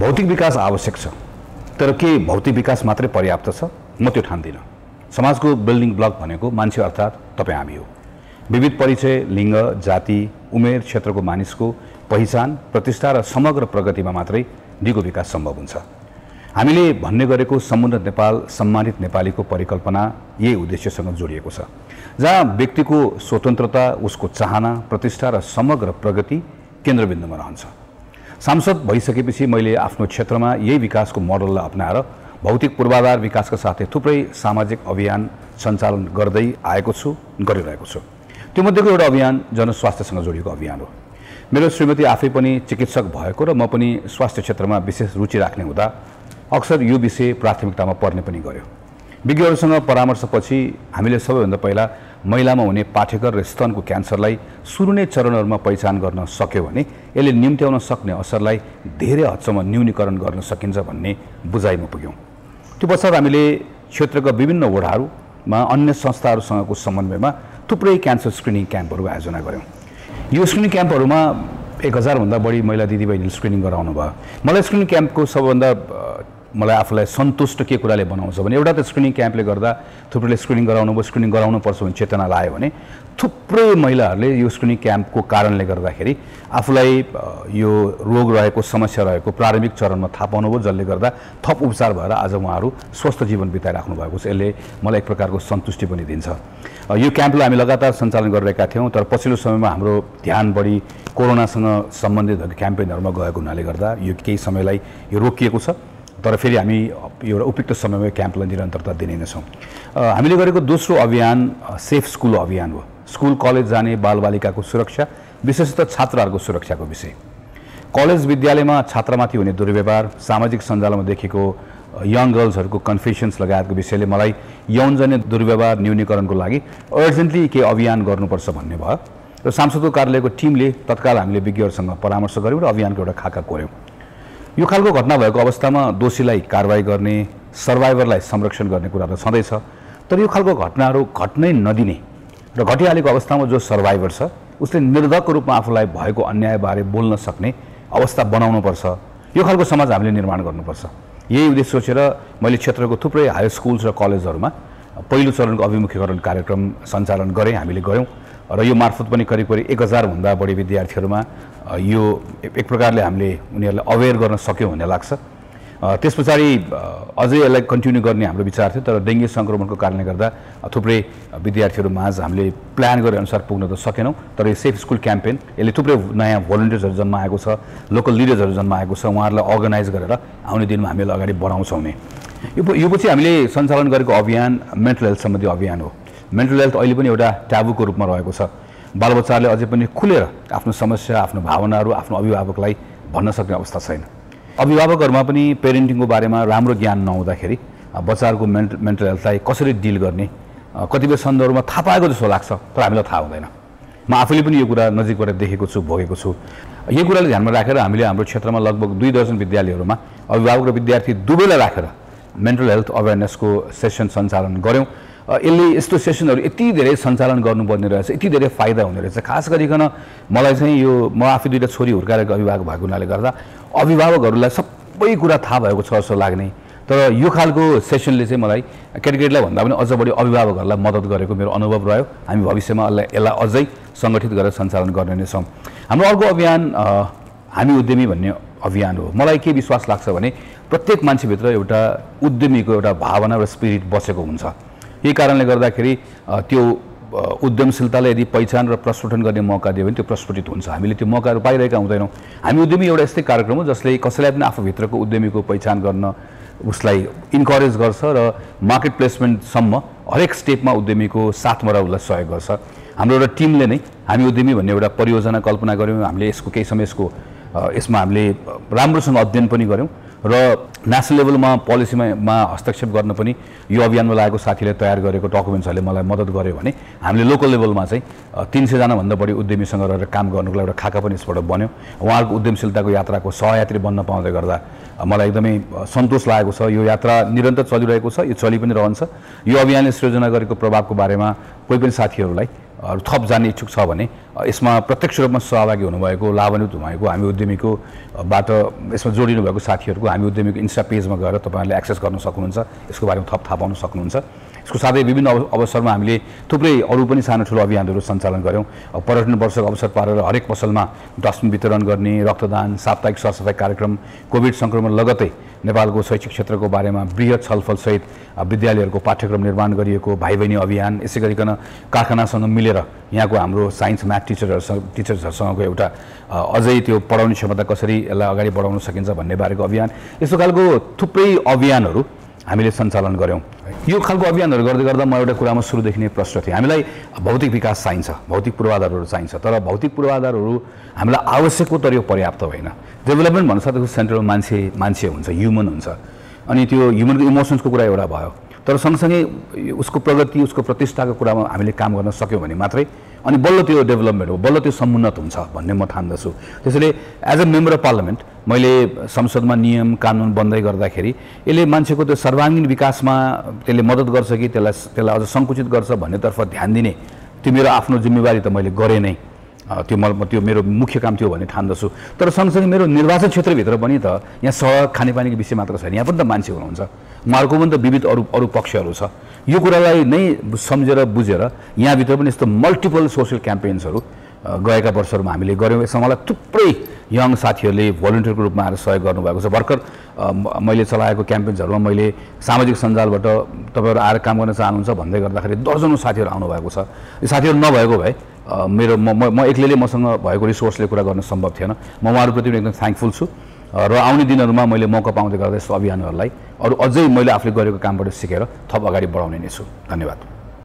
भौतिक विकास आवश्यक छ तर के भौतिक विकास मात्रै पर्याप्त छ म त्यो ठान्दिनँ। समाजको बिल्डिङ ब्लक भनेको मान्छे अर्थात् तपाईँ हामी हो। विविध परिचय लिङ्ग जाति उमेर क्षेत्रको मानिसको पहिचान प्रतिष्ठा र समग्र प्रगतिमा मात्रै दिगो विकास सम्भव हुन्छ। हामीले भन्ने गरेको समुन्नत नेपाल सम्मानित नेपालीको परिकल्पना यही उद्देश्यसँग जोडिएको छ जहाँ व्यक्तिको स्वतन्त्रता उसको चाहना प्रतिष्ठा र समग्र प्रगति केन्द्रबिन्दुमा रहन्छ। सांसद भइसकेपछि मैले आफ्नो क्षेत्रमा यही विकासको मोडललाई अप्नाएर भौतिक पूर्वाधार विकासका साथै थुप्रै सामाजिक अभियान सञ्चालन गर्दै आएको छु गरिरहेको छु। त्योमध्येको एउटा अभियान जनस्वास्थ्यसँग जोडिएको अभियान हो। मेरो श्रीमती आफै पनि चिकित्सक भएको र म पनि स्वास्थ्य क्षेत्रमा विशेष रुचि राख्ने हुँदा अक्सर यो विषय प्राथमिकतामा पर्ने पनि गर्यो विज्ञहरूसँग परामर्शपछि हामीले सबैभन्दा पहिला महिलामा हुने पाठेकर र स्तनको क्यान्सरलाई सुरु नै चरणहरूमा पहिचान गर्न सक्यो भने यसले निम्त्याउन सक्ने असरलाई धेरै हदसम्म न्यूनीकरण गर्न सकिन्छ भन्ने बुझाइमा पुग्यौँ। त्यो पश्चात हामीले क्षेत्रका विभिन्न वडाहरूमा अन्य संस्थाहरूसँगको समन्वयमा थुप्रै क्यान्सर स्क्रिनिङ क्याम्पहरू आयोजना गऱ्यौँ यो स्क्रिनिङ क्याम्पहरूमा एक हजारभन्दा बढी महिला दिदीबहिनीले स्क्रिनिङ गराउनु भयो मलाई स्क्रिनिङ क्याम्पको सबभन्दा मलाई आफूलाई सन्तुष्ट के कुराले बनाउँछ भने एउटा त स्क्रिनिङ क्याम्पले गर्दा थुप्रैले स्क्रिनिङ गराउनु भयो स्क्रिनिङ गराउनुपर्छ भन्ने चेतना लाग्यो भने थुप्रै महिलाहरूले यो स्क्रिनिङ क्याम्पको कारणले गर्दाखेरि आफूलाई यो रोग रहेको समस्या रहेको प्रारम्भिक चरणमा थाहा पाउनुभयो जसले गर्दा थप उपचार भएर आज उहाँहरू स्वस्थ जीवन बिताइराख्नु भएको छ। यसले मलाई एक प्रकारको सन्तुष्टि पनि दिन्छ। यो क्याम्पलाई हामी लगातार सञ्चालन गरिरहेका थियौँ तर पछिल्लो समयमा हाम्रो ध्यान बढी कोरोनासँग सम्बन्धित क्याम्पेनहरूमा गएको हुनाले गर्दा यो केही समयलाई यो रोकिएको छ। तर फेरि हामी एउटा उपयुक्त समयमा क्याम्पलाई निरन्तरता दिने नै छौँ हामीले गरेको दोस्रो अभियान सेफ स्कुल अभियान हो। स्कुल कलेज जाने बालबालिकाको सुरक्षा विशेषतः छात्राहरूको सुरक्षाको विषय। कलेज विद्यालयमा छात्रामाथि हुने दुर्व्यवहार सामाजिक सञ्जालमा देखेको यङ गर्ल्सहरूको कन्फेसन्स लगायतको विषयले मलाई यौनजन्य दुर्व्यवहार न्यूनीकरणको लागि अर्जेन्टली केही अभियान गर्नुपर्छ भन्ने भयो। र सांसदको कार्यालयको टिमले तत्काल हामीले विज्ञहरूसँग परामर्श गऱ्यौँ र अभियानको एउटा खाका कोर्यौँ यो खालको घटना भएको अवस्थामा दोषीलाई कारवाही गर्ने सर्भाइभरलाई संरक्षण गर्ने कुरा त छँदैछ तर यो खालको घटनाहरू घट्नै नदिने र घटिहालेको अवस्थामा जो सर्भाइभर छ उसले निर्धकको रूपमा आफूलाई भएको अन्यायबारे बोल्न सक्ने अवस्था बनाउनुपर्छ। यो खालको समाज हामीले निर्माण गर्नुपर्छ। यही उद्देश्य सोचेर मैले क्षेत्रको थुप्रै हाई स्कुल्स र कलेजहरूमा पहिलो चरणको अभिमुखीकरण कार्यक्रम सञ्चालन गरेँ हामीले गऱ्यौँ। र यो मार्फत पनि करिब करिब एक हजारभन्दा बढी विद्यार्थीहरूमा यो एक प्रकारले हामीले उनीहरूलाई अवेर गर्न सक्यौँ भन्ने लाग्छ। त्यस पछाडि अझै यसलाई कन्टिन्यू गर्ने हाम्रो विचार थियो तर डेङ्गी सङ्क्रमणको कारणले गर्दा थुप्रै विद्यार्थीहरू माझ हामीले प्लान गरे अनुसार पुग्न त सकेनौँ तर यो सेफ स्कुल क्याम्पेन यसले थुप्रै नयाँ भोलिन्टियर्सहरू जन्माएको छ लोकल लिडर्सहरू जन्माएको छ उहाँहरूलाई अर्गनाइज गरेर आउने दिनमा हामीले अगाडि बढाउँछौँ नै। यो पछि हामीले सञ्चालन गरेको अभियान मेन्टल हेल्थ सम्बन्धी अभियान हो। मेन्टल हेल्थ अहिले पनि एउटा ट्याबुको रूपमा रहेको छ। बालबच्चाहरूले अझै पनि खुलेर आफ्नो समस्या आफ्नो भावनाहरू आफ्नो अभिभावकलाई भन्न सक्ने अवस्था छैन। अभिभावकहरूमा पनि पेरेन्टिङको बारेमा राम्रो ज्ञान नहुँदाखेरि बच्चाहरूको मेन्ट मेन्टल हेल्थलाई कसरी डिल गर्ने कतिपय सन्दर्भमा थाहा पाएको जस्तो लाग्छ तर हामीलाई थाहा हुँदैन। म आफूले पनि यो कुरा नजिकबाट देखेको छु भोगेको छु। यो कुराले ध्यानमा राखेर हामीले हाम्रो क्षेत्रमा लगभग दुई दर्जन विद्यालयहरूमा अभिभावक र विद्यार्थी दुवैलाई राखेर मेन्टल हेल्थ अवेरनेसको सेसन सञ्चालन गऱ्यौँ। यसले यस्तो सेसनहरू यति धेरै सञ्चालन गर्नुपर्ने रहेछ यति धेरै फाइदा हुने रहेछ। खास गरिकन मलाई चाहिँ यो म आफै दुइटा छोरी हुर्काएको अभिभावक भएको हुनाले गर्दा अभिभावकहरूलाई सबै कुरा थाहा भएको छ जस्तो लाग्ने। तर यो खालको सेसनले चाहिँ मलाई केटाकेटीलाई भन्दा पनि अझ बढी अभिभावकहरूलाई मद्दत गरेको मेरो अनुभव रह्यो। हामी भविष्यमा यसलाई यसलाई अझै सङ्गठित गरेर सञ्चालन गर्ने नै छौँ। हाम्रो अर्को अभियान हामी उद्यमी भन्ने अभियान हो। मलाई के विश्वास लाग्छ भने प्रत्येक मान्छेभित्र एउटा उद्यमीको एउटा भावना र स्पिरिट बसेको हुन्छ। यही कारणले गर्दाखेरि त्यो उद्यमशीलतालाई यदि पहिचान र प्रस्फुटन गर्ने मौका दियो भने त्यो प्रस्फुटित हुन्छ। हामीले त्यो मौकाहरू पाइरहेका हुँदैनौँ। हामी उद्यमी एउटा यस्तै कार्यक्रम हो जसले कसैलाई पनि आफूभित्रको उद्यमीको पहिचान गर्न उसलाई इन्करेज गर्छ र मार्केट प्लेसमेन्टसम्म हरेक स्टेपमा उद्यमीको साथमा र उसलाई सहयोग गर्छ। हाम्रो एउटा टिमले नै हामी उद्यमी भन्ने एउटा परियोजना कल्पना गऱ्यौँ। हामीले यसको केही समय यसको यसमा हामीले राम्रोसँग अध्ययन पनि गऱ्यौँ। र नेसनल लेभलमा पोलिसीमा हस्तक्षेप गर्न पनि यो अभियानमा लागेको साथीले तयार गरेको डकुमेन्ट्सहरूले मलाई मद्दत गर्यो भने हामीले लोकल लेभलमा चाहिँ तिन सयजनाभन्दा बढी उद्यमीसँग रहेर काम गर्नुको लागि एउटा खाका पनि यसबाट बन्यो। उहाँहरूको उद्यमशीलताको यात्राको सहयात्री बन्न पाउँदै गर्दा मलाई एकदमै सन्तोष लागेको छ। यो यात्रा निरन्तर चलिरहेको छ यो चलि पनि रहन्छ। यो अभियानले सृजना गरेको प्रभावको बारेमा कोही पनि साथीहरूलाई थप जाने इच्छुक छ भने यसमा प्रत्यक्ष रूपमा सहभागी हुनुभएको लाभान्वित हुनुभएको हामी उद्यमीको बाट यसमा जोडिनु भएको साथीहरूको हामी उद्यमीको इन्स्टा पेजमा गएर तपाईँहरूले एक्सेस गर्न सक्नुहुन्छ यसको बारेमा थप थाहा पाउन सक्नुहुन्छ। यसको साथै विभिन्न अव- अवसरमा हामीले थुप्रै अरू पनि सानो ठुलो अभियानहरू सञ्चालन गऱ्यौँ। पर्यटन वर्षको अवसर पारेर हरेक पसलमा डस्टबिन वितरण गर्ने रक्तदान साप्ताहिक सरसफाइ कार्यक्रम कोभिड सङ्क्रमण लगतै नेपालको शैक्षिक क्षेत्रको बारेमा बृहत छलफलसहित विद्यालयहरूको पाठ्यक्रम निर्माण गरिएको भाइ बहिनी अभियान यसै गरिकन कारखानासँग मिलेर यहाँको हाम्रो साइन्स म्याथ टिचरहरूसँग टिचर्सहरूसँगको एउटा अझै त्यो पढाउने क्षमता कसरी यसलाई अगाडि बढाउन सकिन्छ भन्ने बारेको अभियान। यस्तो खालको थुप्रै अभियानहरू हामीले सञ्चालन गऱ्यौँ। यो खालको अभियानहरू गर्दै गर्दा म एउटा कुरामा सुरुदेखि नै प्रश्न थिएँ। हामीलाई भौतिक विकास चाहिन्छ भौतिक पूर्वाधारहरू चाहिन्छ तर भौतिक पूर्वाधारहरू हामीलाई आवश्यक हो तर यो पर्याप्त होइन। डेभलपमेन्ट भन्नु साथै सेन्टरमा मान्छे मान्छे हुन्छ ह्युमन हुन्छ। अनि त्यो ह्युमनको इमोसन्सको कुरा एउटा भयो। तर सँगसँगै उसको प्रगति उसको प्रतिष्ठाको कुरामा हामीले काम गर्न सक्यौँ भने मात्रै। अनि बल्ल त्यो डेभलपमेन्ट हो बल्ल त्यो समुन्नत हुन्छ भन्ने म ठान्दछु। त्यसैले as a member of parliament मैले संसदमा नियम कानुन बन्दै गर्दाखेरि यसले मान्छेको त्यो सर्वाङ्गीण विकासमा त्यसले मद्दत गर्छ कि त्यसलाई त्यसलाई अझ सङ्कुचित गर्छ भन्नेतर्फ ध्यान दिने त्यो मेरो आफ्नो जिम्मेवारी त मैले गरेँ नै। त्यो म त्यो मेरो मुख्य काम थियो भन्ने ठान्दछु। तर सँगसँगै मेरो निर्वाचन क्षेत्रभित्र पनि त यहाँ सडक खानेपानीको विषय मात्र छैन। यहाँ पनि त मान्छे हुनुहुन्छ। उहाँहरूको पनि त विविध अरू अरू पक्षहरू छ। यो कुरालाई नै सम्झेर बुझेर यहाँभित्र पनि यस्तो मल्टिपल सोसियल क्याम्पेन्सहरू गएका वर्षहरूमा हामीले गऱ्यौँ। यसमा मलाई थुप्रै यङ साथीहरूले भोलिन्टियरको रूपमा आएर सहयोग गर्नुभएको छ। भर्खर मैले चलाएको क्याम्पेन्सहरूमा मैले सामाजिक सञ्जालबाट तपाईँहरू आएर काम गर्न चाहनुहुन्छ भन्दै गर्दाखेरि दर्जनौँ साथीहरू आउनुभएको छ। यो साथीहरू नभएको भए मेरो म म- एक्लैले मसँग भएको रिसोर्सले कुरा गर्न सम्भव थिएन। म उहाँहरूप्रति पनि एकदम थ्याङ्कफुल छु। र आउने दिनहरूमा मैले मौका पाउँदै गर्दा यस्तो अभियानहरूलाई अरू अझै मैले आफूले गरेको कामबाट सिकेर थप अगाडि बढाउने नै छु। धन्यवाद।